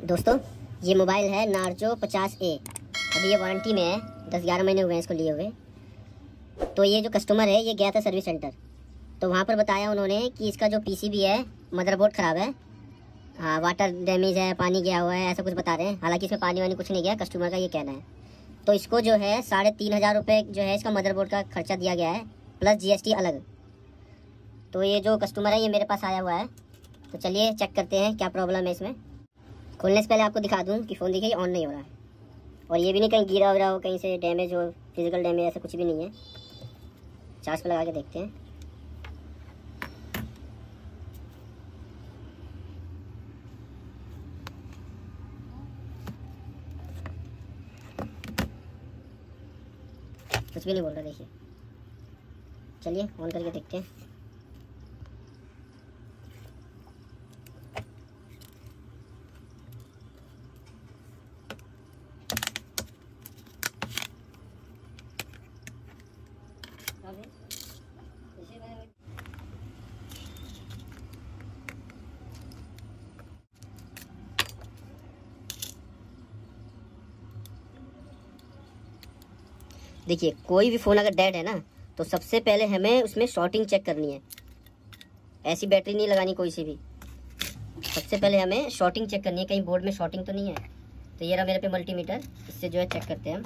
दोस्तों, ये मोबाइल है नार्जो पचास ए। अभी ये वारंटी में है, दस ग्यारह महीने हुए हैं इसको लिए हुए। तो ये जो कस्टमर है, ये गया था सर्विस सेंटर तो वहाँ पर बताया उन्होंने कि इसका जो पीसीबी है मदरबोर्ड ख़राब है। हाँ वाटर डैमेज है, पानी गया हुआ है, ऐसा कुछ बता रहे हैं। हालाँकि इसमें पानी वानी कुछ नहीं गया कस्टमर का ये कहना है। तो इसको जो है, साढ़े तीन हज़ार रुपये जो है, इसका मदरबोर्ड का खर्चा दिया गया है प्लस जीएसटी अलग। तो ये जो कस्टमर है, ये मेरे पास आया हुआ है। तो चलिए चेक करते हैं, क्या प्रॉब्लम है इसमें। खोलने से पहले आपको दिखा दूँ कि फ़ोन देखिए ऑन नहीं हो रहा है। और ये भी नहीं कहीं गिरा वरा हो, कहीं से डैमेज हो फ़िज़िकल डैमेज ऐसा कुछ भी नहीं है। चार्ज पर लगा के देखते हैं। कुछ भी नहीं बोल रहा, देखिए। चलिए ऑन करके देखते हैं। देखिए, कोई भी फ़ोन अगर डेड है ना तो सबसे पहले हमें उसमें शॉर्टिंग चेक करनी है। ऐसी बैटरी नहीं लगानी कोई सी भी। सबसे पहले हमें शॉर्टिंग चेक करनी है। कहीं बोर्ड में शॉर्टिंग तो नहीं है? तो ये रहा मेरे पे मल्टीमीटर इससे जो है चेक करते हैं हम।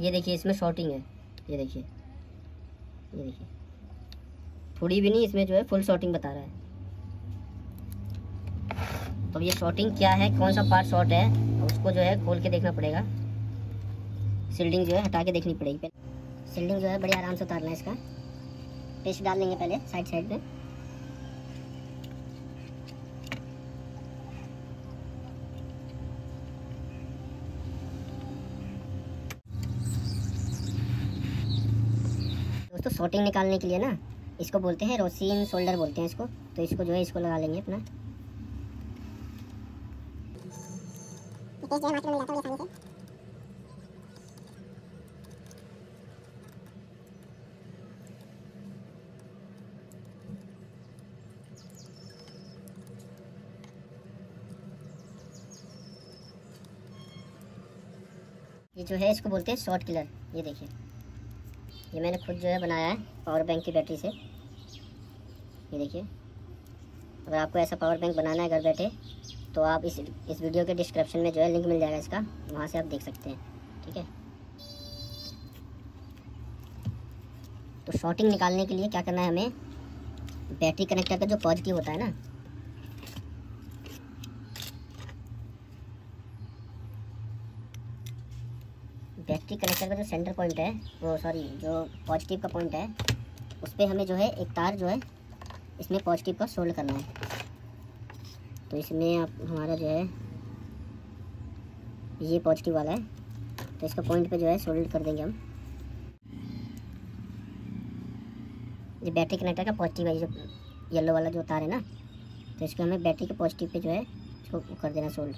ये देखिए, इसमें शॉर्टिंग है। ये देखिए। ये देखिए। थोड़ी भी नहीं, इसमें जो है फुल शॉर्टिंग बता रहा है। तो ये शॉर्टिंग क्या है, कौन सा पार्ट शॉर्ट है, उसको जो है खोल के देखना पड़ेगा। सील्डिंग जो है हटा के देखनी पड़ेगी। पहले सिल्डिंग जो है बड़े आराम से उतारना है इसका। पेस्ट डाल देंगे पहले साइड साइड में दोस्तों शॉर्टिंग निकालने के लिए ना, इसको बोलते हैं रोसिन शोल्डर बोलते हैं इसको तो इसको जो है इसको लगा लेंगे अपना। ये जो है इसको बोलते हैं शॉर्ट किलर ये देखिए। ये मैंने खुद जो है बनाया है पावर बैंक की बैटरी से। ये देखिए। अगर आपको ऐसा पावर बैंक बनाना है घर बैठे तो आप इस इस वीडियो के डिस्क्रिप्शन में जो है लिंक मिल जाएगा इसका। वहाँ से आप देख सकते हैं, ठीक है? तो शॉर्टिंग निकालने के लिए क्या करना है हमें? बैटरी कनेक्टर का जो पॉजिटिव होता है ना बैटरी कनेक्टर का जो सेंटर पॉइंट है, वो सॉरी जो पॉजिटिव का पॉइंट है, उस पर हमें जो है एक तार जो है, इसमें पॉजिटिव का सोल्ड करना है। तो इसमें आप, हमारा जो है, ये पॉजिटिव वाला है तो इसका पॉइंट पे जो है सोल्ड कर देंगे हम। ये बैटरी कनेक्टर का पॉजिटिव है जो येलो वाला जो तार है ना तो इसको हमें बैटरी के पॉजिटिव पे जो है, इसको कर देना सोल्ड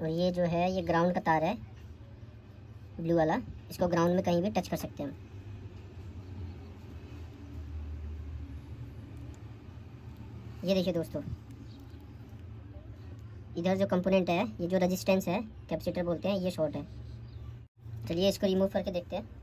और ये जो है, ये ग्राउंड का तार है ब्लू वाला। इसको ग्राउंड में कहीं भी टच कर सकते हैं ये देखिए दोस्तों, इधर जो कंपोनेंट है, ये जो रेजिस्टेंस है कैपेसिटर बोलते हैं, ये शॉर्ट है। चलिए इसको रिमूव करके देखते हैं।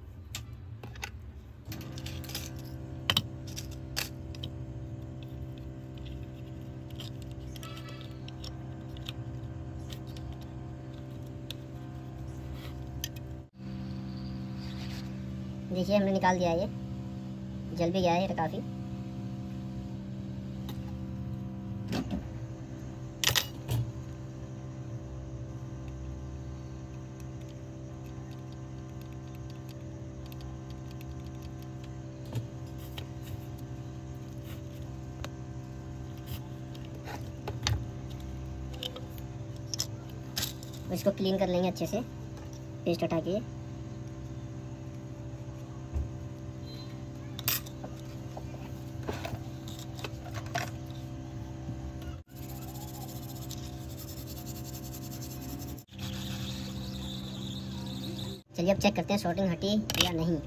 देखिए, हमने निकाल दिया है ये। जल भी गया है तो काफ़ी। इसको क्लीन कर लेंगे अच्छे से पेस्ट हटा के। चलिए अब चेक करते हैं शॉर्टिंग हटी या नहीं।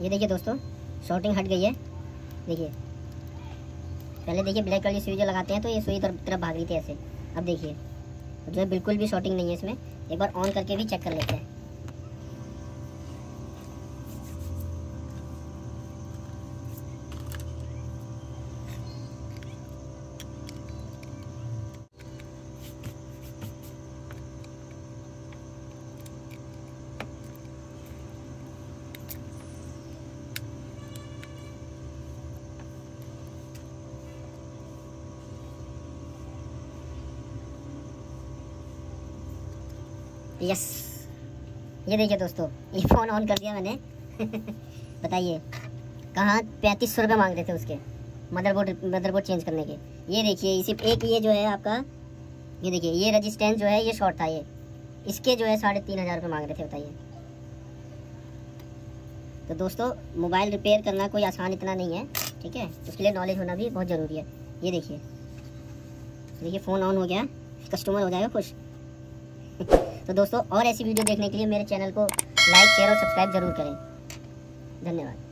ये देखिए दोस्तों शॉर्टिंग हट गई है। देखिए, पहले देखिए ब्लैक वाली सुई जो लगाते हैं तो ये सुई तरफ़ तरफ़ भाग रही थी ऐसे। अब देखिए जो है बिल्कुल भी शॉर्टिंग नहीं है इसमें। एक बार ऑन करके भी चेक कर लेते हैं। यस ये देखिए दोस्तों, ये फ़ोन ऑन कर दिया मैंने। बताइए, कहाँ पैंतीस सौ रुपये मांग रहे थे उसके मदरबोर्ड मदरबोर्ड चेंज करने के। ये देखिए, इसी एक ये जो है आपका, ये देखिए, ये रजिस्टेंस जो है, ये शॉर्ट था ये। इसके जो है साढ़े तीन हज़ार रुपये मांग रहे थे, बताइए। तो दोस्तों मोबाइल रिपेयर करना कोई आसान इतना नहीं है, ठीक है? उसके लिए नॉलेज होना भी बहुत ज़रूरी है। ये देखिए देखिए फ़ोन ऑन हो गया कस्टमर हो जाएगा खुश। तो दोस्तों, और ऐसी वीडियो देखने के लिए मेरे चैनल को लाइक, शेयर और सब्सक्राइब ज़रूर करें। धन्यवाद।